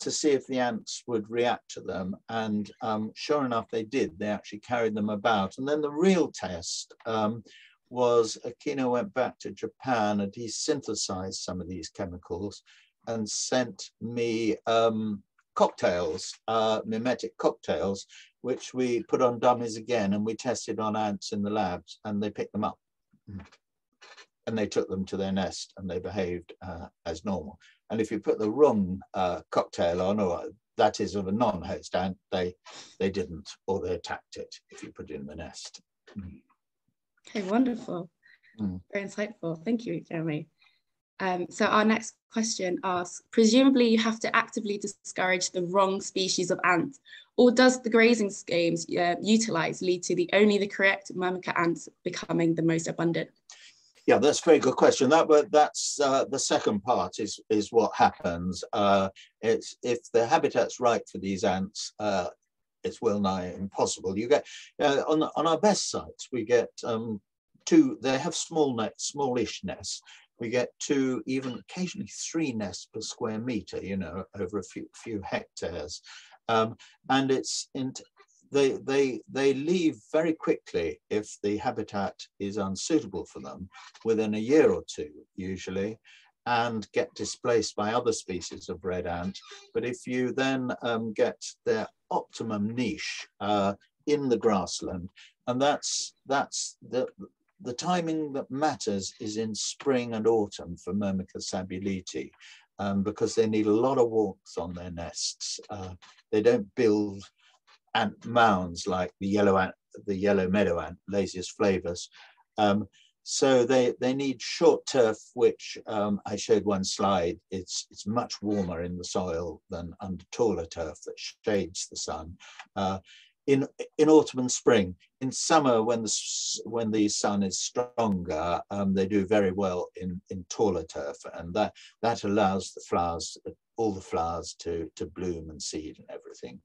to see if the ants would react to them. And um, sure enough they did. They actually carried them about. And then the real test um, was Akino went back to Japan and he synthesized some of these chemicals and sent me um, cocktails, uh, mimetic cocktails, which we put on dummies again and we tested on ants in the labs and they picked them up. And they took them to their nest and they behaved uh, as normal. And if you put the wrong uh, cocktail on, or that is of a non-host ant, they, they didn't, or they attacked it if you put it in the nest. Mm. Okay, wonderful. Mm. Very insightful. Thank you, Jeremy. Um, so our next question asks, presumably you have to actively discourage the wrong species of ant, or does the grazing schemes uh, utilized lead to the only the correct Myrmica ants becoming the most abundant? Yeah, that's a very good question. That but that's uh, the second part is is what happens. Uh, it's if the habitat's right for these ants, uh, it's well nigh impossible. You get uh, on on our best sites, we get um, two. They have small nets, smallish nests. We get two, even occasionally three nests per square meter. You know, over a few few hectares, um, and it's in. They, they, they leave very quickly if the habitat is unsuitable for them within a year or two, usually and get displaced by other species of red ant. But if you then um, get their optimum niche uh, in the grassland, and that's that's the the timing that matters is in spring and autumn for Myrmica sabuleti, um, because they need a lot of warmth on their nests. Uh, they don't build ant mounds like the yellow ant, the yellow meadow ant, Lasius flavus. Um, so they, they need short turf, which um, I showed one slide. It's, it's much warmer in the soil than under taller turf that shades the sun. Uh, in, in autumn and spring, in summer when the, when the sun is stronger, um, they do very well in, in taller turf and that, that allows the flowers, all the flowers to, to bloom and seed and everything.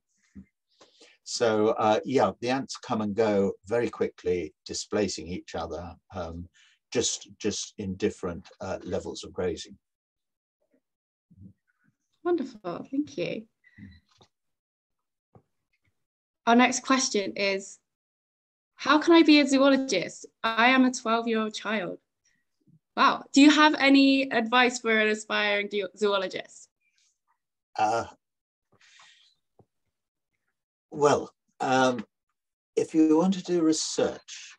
So uh, yeah, the ants come and go very quickly, displacing each other, um, just, just in different uh, levels of grazing. Wonderful, thank you. Our next question is, how can I be a zoologist? I am a 12 year old child. Wow. Do you have any advice for an aspiring zoologist? Uh, well, um, if you want to do research,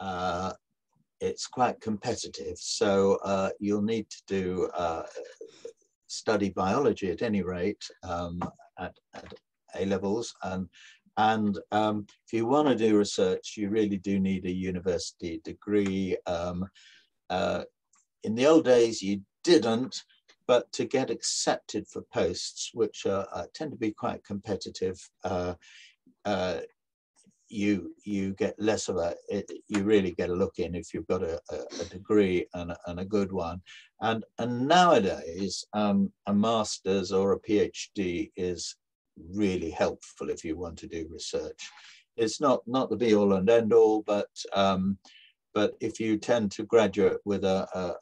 uh, it's quite competitive. So uh, you'll need to do uh, study biology at any rate um, at, at, A levels and And um, if you want to do research, you really do need a university degree. Um, uh, in the old days, you didn't, but to get accepted for posts, which uh, tend to be quite competitive, uh, uh, you you get less of a it, you really get a look in if you've got a, a, degree and a, and a, good one. And and nowadays um, a master's or a phd is really helpful if you want to do research. It's not not the be all and end all but um, but if you tend to graduate with a, a,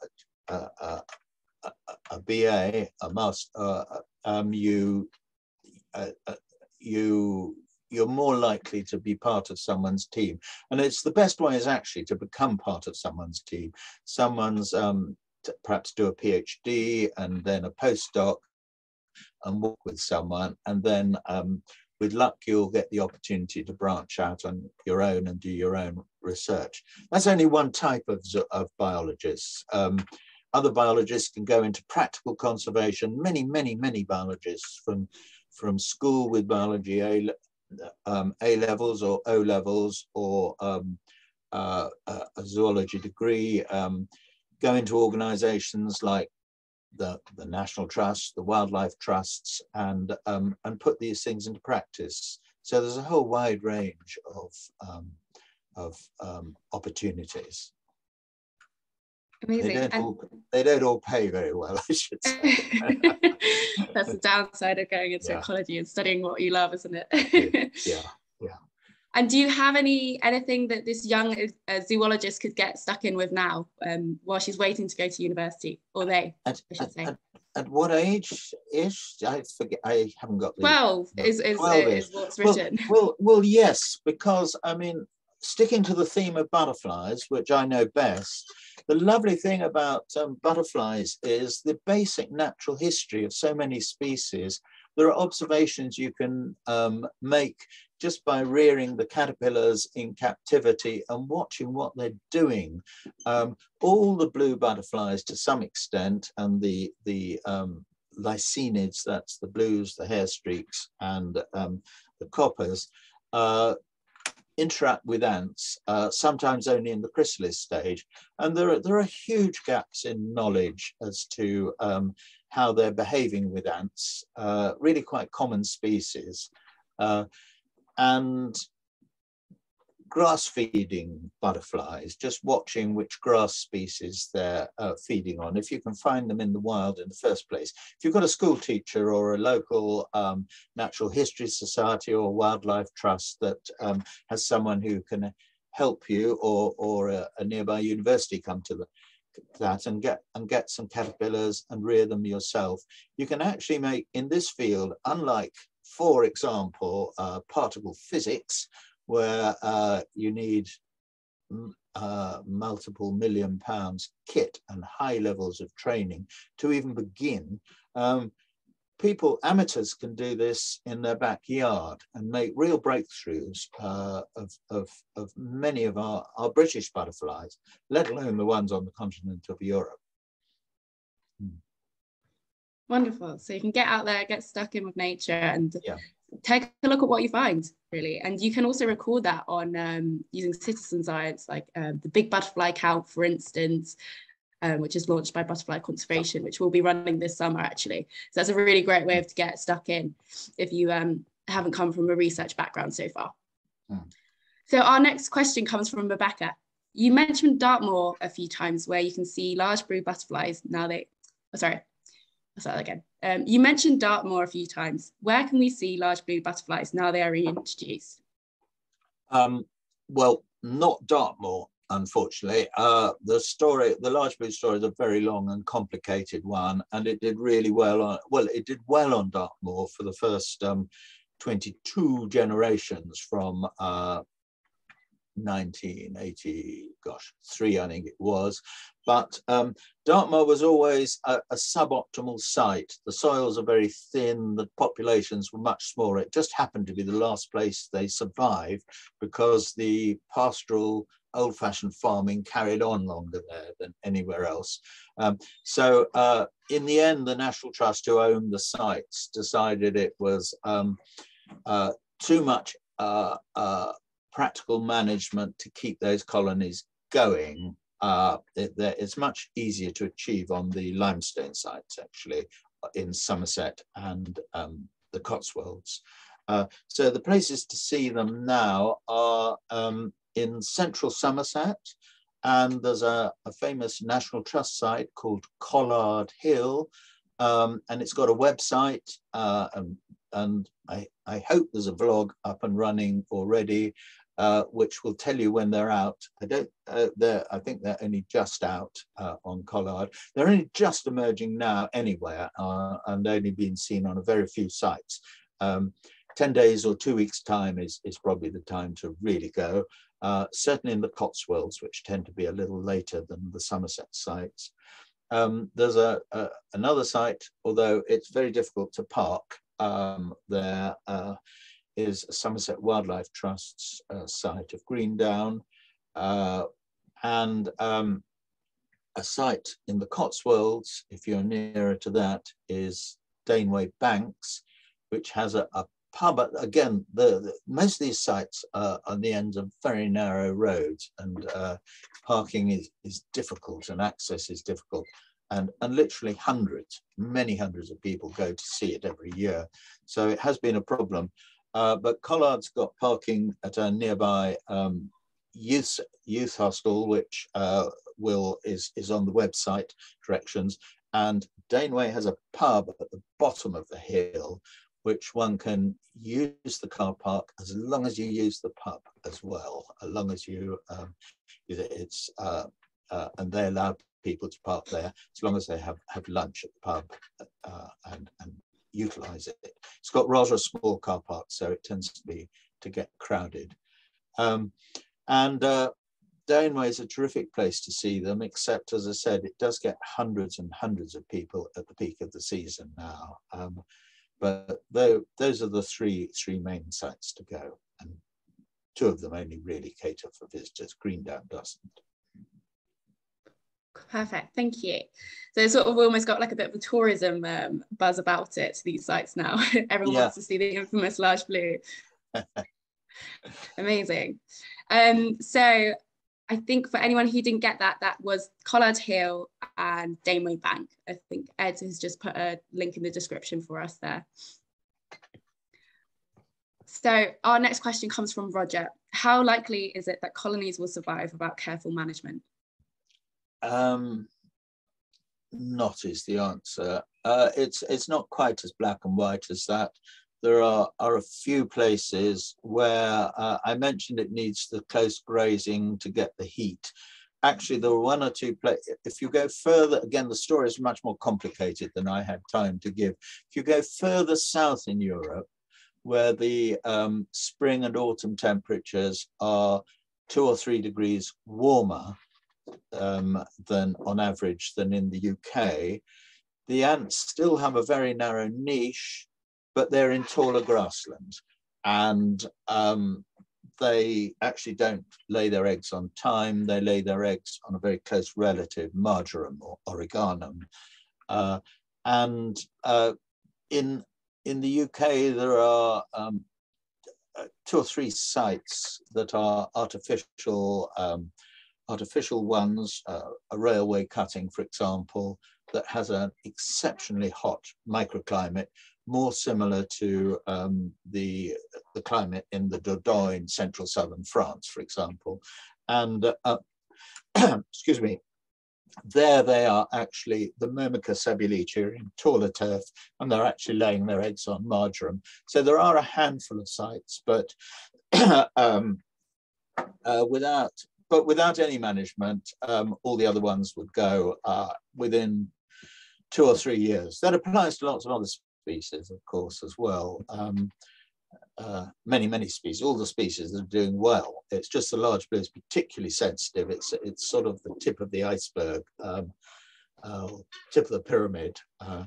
a BA, a master, uh, um, you uh, uh, you you're more likely to be part of someone's team. And it's the best way is actually to become part of someone's team. Someone's um, perhaps do a PhD and then a postdoc and work with someone. And then um, with luck, you'll get the opportunity to branch out on your own and do your own research. That's only one type of, of biologists. Um, other biologists can go into practical conservation. Many, many, many biologists from, from school with biology A, um, A levels or O levels or um, uh, a zoology degree, um, go into organizations like the, the National Trust, the Wildlife Trusts, and, um, and put these things into practice. So there's a whole wide range of, um, of um, opportunities. Amazing. They don't, all, they don't all pay very well, I should say. That's the downside of going into yeah. ecology and studying what you love, isn't it? yeah, yeah. And do you have any anything that this young uh, zoologist could get stuck in with now, um, while she's waiting to go to university, or they? At, I should say. At, at what age is I forget? I haven't got the. Twelve is is, 12 is, is what's written. Well, well, well, yes, because I mean, sticking to the theme of butterflies, which I know best, the lovely thing about um, butterflies is the basic natural history of so many species. There are observations you can um, make just by rearing the caterpillars in captivity and watching what they're doing. Um, all the blue butterflies to some extent and the, the um, lycaenids, that's the blues, the hair streaks and um, the coppers, uh, interact with ants, uh, sometimes only in the chrysalis stage. And there are, there are huge gaps in knowledge as to um, how they're behaving with ants, uh, really quite common species. Uh, and grass feeding butterflies, just watching which grass species they're uh, feeding on, if you can find them in the wild in the first place. If you've got a school teacher or a local um, natural history society or wildlife trust that um, has someone who can help you or, or a, a nearby university come to the, that and get and get some caterpillars and rear them yourself. You can actually make in this field, unlike, for example, uh, particle physics, where uh, you need uh, multiple million pounds kit and high levels of training to even begin. Um, people, amateurs can do this in their backyard and make real breakthroughs uh, of, of, of many of our, our British butterflies, let alone the ones on the continent of Europe. Hmm. Wonderful. So you can get out there, get stuck in with nature and yeah take a look at what you find really. And you can also record that on um, using citizen science like um, the big butterfly count for instance um, which is launched by butterfly conservation which will be running this summer actually. So that's a really great way to get stuck in if you um, haven't come from a research background so far. Hmm. so our next question comes from rebecca. You mentioned dartmoor a few times where you can see large blue butterflies. Now they oh, sorry. I'll start again um, you mentioned Dartmoor a few times. Where can we see large blue butterflies now they are reintroduced? Um, well, not Dartmoor, unfortunately. Uh, the story, the large blue story is a very long and complicated one, and it did really well on, well, it did well on Dartmoor for the first um, 22 generations from uh, 1980, gosh, three, I think it was. But um, Dartmoor was always a, a, suboptimal site. The soils are very thin, the populations were much smaller. It just happened to be the last place they survived because the pastoral old-fashioned farming carried on longer there than anywhere else. Um, so uh, in the end, the National Trust who owned the sites decided it was um, uh, too much uh, uh, practical management to keep those colonies going, uh, it, it's much easier to achieve on the limestone sites, actually, in Somerset and um, the Cotswolds. Uh, so the places to see them now are um, in central Somerset, and there's a, a, famous National Trust site called Collard Hill, um, and it's got a website, uh, and, and I, I, hope there's a vlog up and running already, uh, which will tell you when they're out. I don't, uh, they're, I think they're only just out uh, on Collard. They're only just emerging now anywhere uh, and only being seen on a very few sites. Um, 10 days or two weeks time is, is probably the time to really go. Uh, certainly in the Cotswolds, which tend to be a little later than the Somerset sites. Um, there's a, a, another site, although it's very difficult to park um, there, uh, is Somerset Wildlife Trust's uh, site of Greendown, uh, and um, a site in the Cotswolds, if you're nearer to that, is Daneway Banks, which has a, a pub. Again, the, the, most of these sites are on the ends of very narrow roads, and uh, parking is, is difficult and access is difficult. And, and literally hundreds, many hundreds of people go to see it every year. So it has been a problem. Uh, but Collard's got parking at a nearby um, youth youth hostel, which uh, will is is on the website directions. And Daneway has a pub at the bottom of the hill, which one can use the car park as long as you use the pub as well, as long as you um, it's uh, uh, and they allow people to park there as long as they have have lunch at the pub uh, and and utilize it. It's got rather a small car park, so it tends to be to get crowded. Um, and uh, Daneway is a terrific place to see them, except as I said, it does get hundreds and hundreds of people at the peak of the season now. Um, but though, those are the three three main sites to go, and two of them only really cater for visitors. Greendown doesn't. Perfect, thank you. So it's sort of almost got like a bit of a tourism um, buzz about it, these sites now. Everyone yeah. wants to see the infamous large blue. Amazing. Um, so I think for anyone who didn't get that, that was Collard Hill and Daneway Bank. I think Ed has just put a link in the description for us there. So our next question comes from Roger. How likely is it that colonies will survive without careful management? Um, not is the answer. Uh, it's it's not quite as black and white as that. There are, are a few places where uh, I mentioned it needs the close grazing to get the heat. Actually, there were one or two places. If you go further, again, the story is much more complicated than I had time to give. If you go further south in Europe, where the um, spring and autumn temperatures are two or three degrees warmer, um, than on average than in the UK. The ants still have a very narrow niche, but they're in taller grassland. And um, they actually don't lay their eggs on thyme, they lay their eggs on a very close relative, marjoram or origanum. Uh, and uh, in, in the UK, there are um, uh, two or three sites that are artificial um, artificial ones, uh, a railway cutting, for example, that has an exceptionally hot microclimate, more similar to um, the, the climate in the Dordogne central southern France, for example. And, uh, excuse me, there they are actually, the Myrmica sabuleti in taller turf, and they're actually laying their eggs on marjoram. So there are a handful of sites, but um, uh, without but without any management, um, all the other ones would go uh, within two or three years. That applies to lots of other species, of course, as well. Um, uh, many, many species, all the species are doing well. It's just the large blue is particularly sensitive. It's, it's sort of the tip of the iceberg, um, uh, tip of the pyramid. Uh,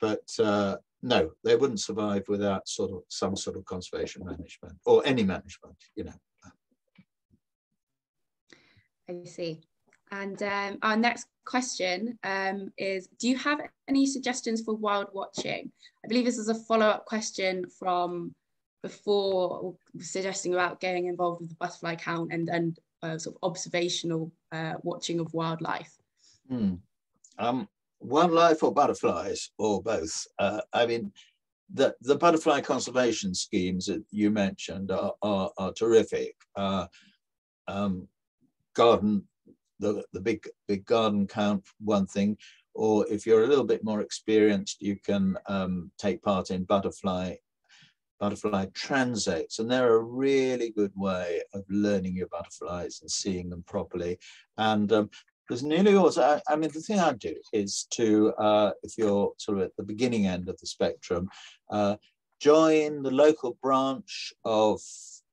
but uh, no, they wouldn't survive without sort of some sort of conservation management or any management, you know. I see. And um, our next question um, is Do you have any suggestions for wild watching? I believe this is a follow up question from before suggesting about getting involved with the butterfly count and and uh, sort of observational uh, watching of wildlife? Hmm. Um, wildlife or butterflies or both? Uh, I mean, the, the butterfly conservation schemes that you mentioned are, are, are terrific. Uh, um, garden, the, the big, big garden count, one thing, or if you're a little bit more experienced, you can um, take part in butterfly butterfly transects, and they're a really good way of learning your butterflies and seeing them properly. And um, there's nearly always, I, I, mean, the thing I do is to, uh, if you're sort of at the beginning end of the spectrum, uh, join the local branch of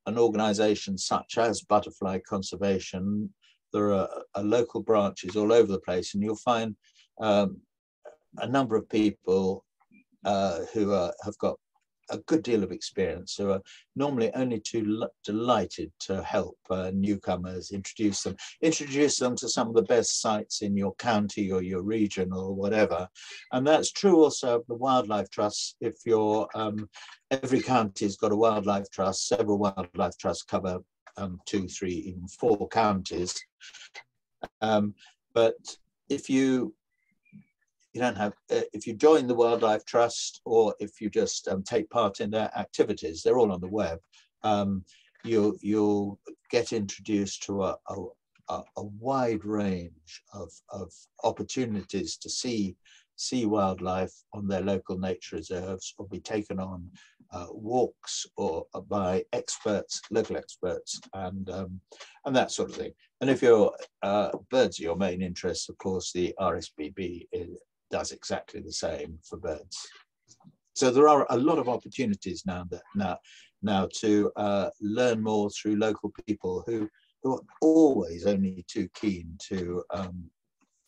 an organization such as Butterfly Conservation. There are, are local branches all over the place, and you'll find um, a number of people uh, who are, have got a good deal of experience who are normally only too delighted to help uh, newcomers introduce them introduce them to some of the best sites in your county or your region or whatever. And that's true also of the wildlife trusts. If you're um, every county's got a wildlife trust several wildlife trusts cover um, two three even four counties. Um, but if you you don't have, uh, if you join the Wildlife Trust or if you just um, take part in their activities, they're all on the web, um, you, you'll get introduced to a, a, a wide range of, of opportunities to see, see wildlife on their local nature reserves or be taken on uh, walks or uh, by experts, local experts, and um, and that sort of thing. And if your uh, birds are your main interest, of course, the RSPB is, does exactly the same for birds. So there are a lot of opportunities now that now now to uh, learn more through local people who who are always only too keen to um,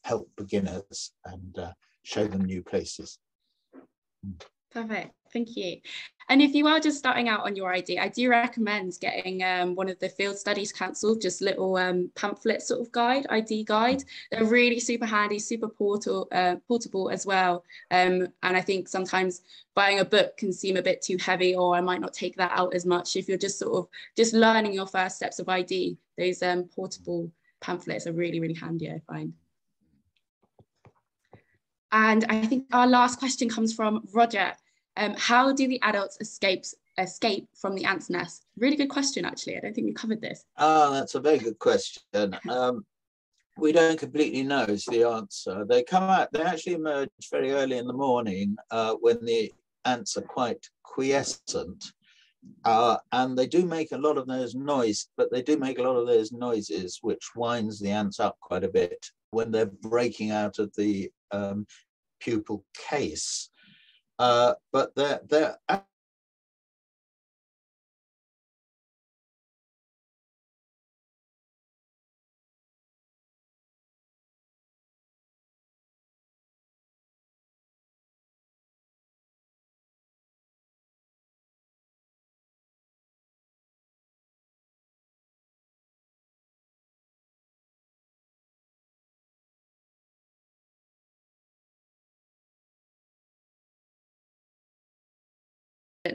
help beginners and uh, show them new places. Perfect. Thank you. And if you are just starting out on your ID, I do recommend getting um, one of the Field Studies Council, just little um, pamphlet sort of guide, ID guide. They're really super handy, super portal, uh, portable as well. Um, and I think sometimes buying a book can seem a bit too heavy or I might not take that out as much. If you're just sort of just learning your first steps of ID, those um, portable pamphlets are really, really handy, I find. And I think our last question comes from Roger. Um, how do the adults escape escape from the ant's nest? Really good question, actually. I don't think we covered this. Oh, that's a very good question. Um, we don't completely know is the answer. They come out, they actually emerge very early in the morning uh, when the ants are quite quiescent. Uh, and they do make a lot of those noise, but they do make a lot of those noises, which winds the ants up quite a bit when they're breaking out of the um, pupal case. Uh, but they're, they're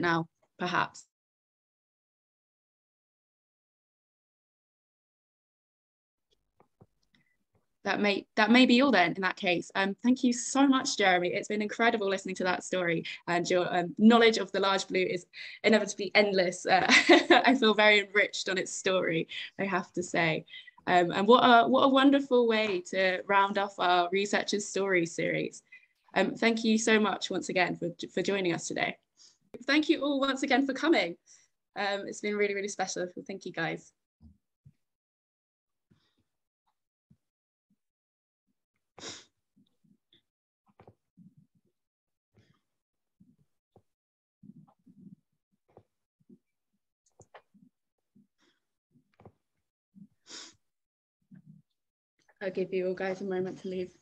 now, perhaps. that may that may be all then in that case. Um thank you so much jeremy. It's been incredible listening to that story and your um, knowledge of the large blue is inevitably endless. Uh, i feel very enriched on its story i have to say. Um, and what a what a wonderful way to round off our researchers story series. Um thank you so much once again for for joining us today Thank you all once again for coming. Um, it's been really, really special. Thank you guys. I'll give you all guys a moment to leave.